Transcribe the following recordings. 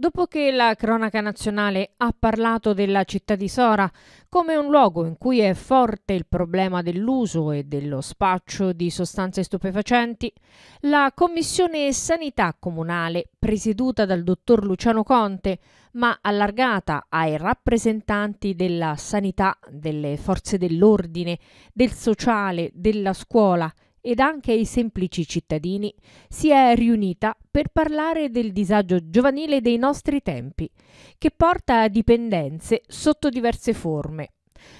Dopo che la cronaca nazionale ha parlato della città di Sora come un luogo in cui è forte il problema dell'uso e dello spaccio di sostanze stupefacenti, la Commissione Sanità Comunale, presieduta dal dottor Luciano Conte, ma allargata ai rappresentanti della sanità, delle forze dell'ordine, del sociale, della scuola ed anche ai semplici cittadini, si è riunita per parlare del disagio giovanile dei nostri tempi, che porta a dipendenze sotto diverse forme.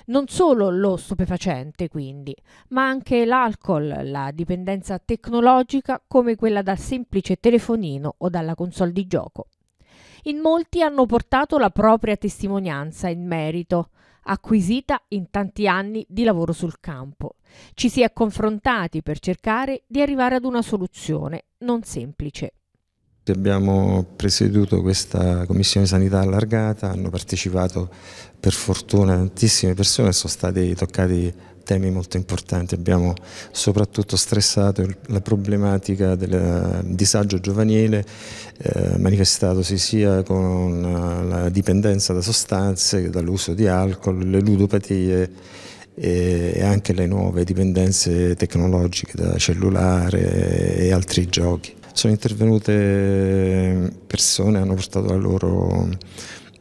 Non solo lo stupefacente, quindi, ma anche l'alcol, la dipendenza tecnologica come quella dal semplice telefonino o dalla console di gioco. In molti hanno portato la propria testimonianza in merito, acquisita in tanti anni di lavoro sul campo. Ci si è confrontati per cercare di arrivare ad una soluzione non semplice. Abbiamo presieduto questa commissione sanità allargata, hanno partecipato per fortuna tantissime persone, sono stati toccati temi molto importanti. Abbiamo soprattutto stressato la problematica del disagio giovanile, eh, manifestatosi sia con la dipendenza da sostanze, dall'uso di alcol, le ludopatie e anche le nuove dipendenze tecnologiche da cellulare e altri giochi. Sono intervenute persone, hanno portato la loro,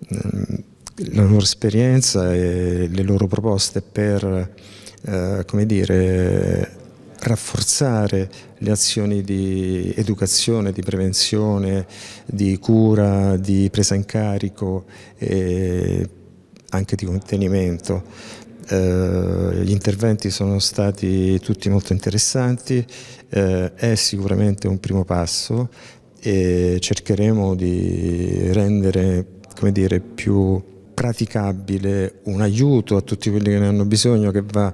la loro esperienza e le loro proposte per eh, come dire, rafforzare le azioni di educazione, di prevenzione, di cura, di presa in carico e anche di contenimento. Eh, gli interventi sono stati tutti molto interessanti, eh, è sicuramente un primo passo e cercheremo di rendere come dire, più praticabile, un aiuto a tutti quelli che ne hanno bisogno, che va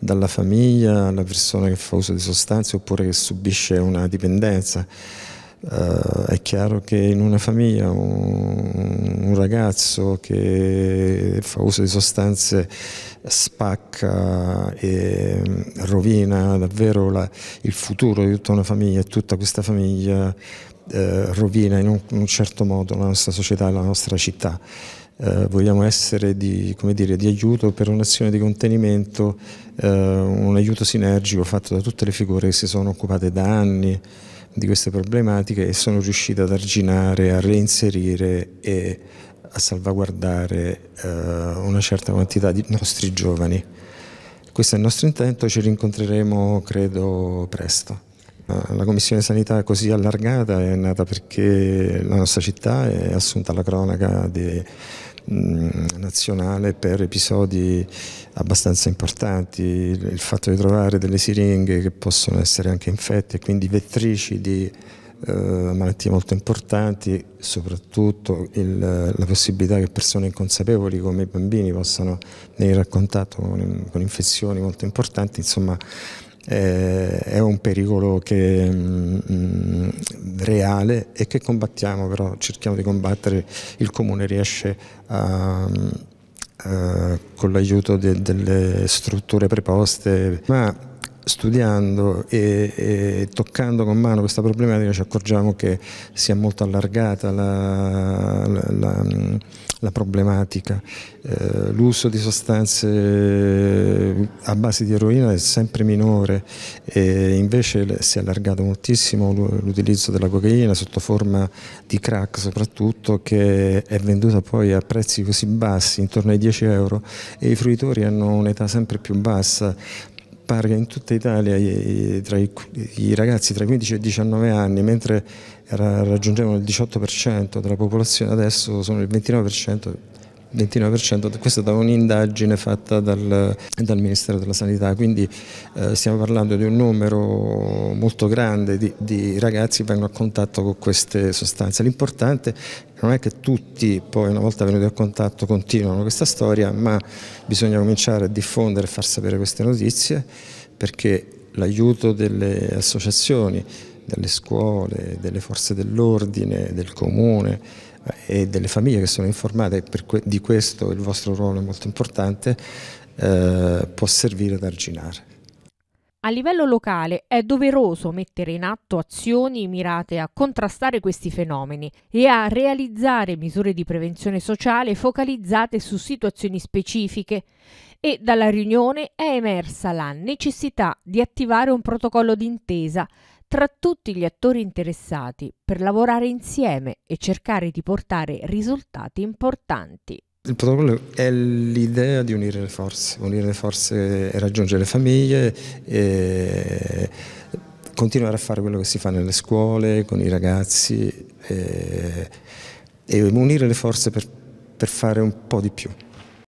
dalla famiglia alla persona che fa uso di sostanze oppure che subisce una dipendenza. Uh, è chiaro che in una famiglia un, un, ragazzo che fa uso di sostanze spacca e rovina davvero la, il futuro di tutta una famiglia e tutta questa famiglia uh, rovina in un, in un certo modo la nostra società e la nostra città eh, vogliamo essere di, dire, di, aiuto per un'azione di contenimento, eh, un aiuto sinergico fatto da tutte le figure che si sono occupate da anni di queste problematiche e sono riuscite ad arginare, a reinserire e a salvaguardare eh, una certa quantità di nostri giovani. Questo è il nostro intento, ci rincontreremo credo presto. Eh, la Commissione Sanità così allargata è nata perché la nostra città è assunta alla cronaca di nazionale per episodi abbastanza importanti, il fatto di trovare delle siringhe che possono essere anche infette, quindi vettrici di eh, malattie molto importanti, soprattutto il, la possibilità che persone inconsapevoli come i bambini possano venire a contatto con, con infezioni molto importanti, insomma eh, è un pericolo che, mh, mm, reale e che combattiamo, però cerchiamo di combattere, il comune riesce a, a, con l'aiuto de, delle strutture preposte, ma studiando e, e, toccando con mano questa problematica ci accorgiamo che si è molto allargata la, la, la, la problematica. Eh, l'uso di sostanze a base di eroina è sempre minore e invece si è allargato moltissimo l'utilizzo della cocaina sotto forma di crack soprattutto che è venduta poi a prezzi così bassi, intorno ai 10 euro e i fruitori hanno un'età sempre più bassa pare in tutta Italia i, i, i, ragazzi tra i 15 e i 19 anni, mentre era, raggiungevano il 18% della popolazione, adesso sono il 29%. 29%, questo da un'indagine fatta dal, dal, Ministero della Sanità, quindi eh, stiamo parlando di un numero molto grande di, di, ragazzi che vengono a contatto con queste sostanze. L'importante non è che tutti poi una volta venuti a contatto continuano questa storia, ma bisogna cominciare a diffondere e far sapere queste notizie perché l'aiuto delle associazioni delle scuole, delle forze dell'ordine, del comune e delle famiglie che sono informate que di questo il vostro ruolo è molto importante, eh, può servire ad arginare. A livello locale è doveroso mettere in atto azioni mirate a contrastare questi fenomeni e a realizzare misure di prevenzione sociale focalizzate su situazioni specifiche e dalla riunione è emersa la necessità di attivare un protocollo d'intesa tra tutti gli attori interessati per lavorare insieme e cercare di portare risultati importanti. Il protocollo è l'idea di unire le forze, unire le forze e raggiungere le famiglie e continuare a fare quello che si fa nelle scuole, con i ragazzi e, e unire le forze per, per fare un po' di più.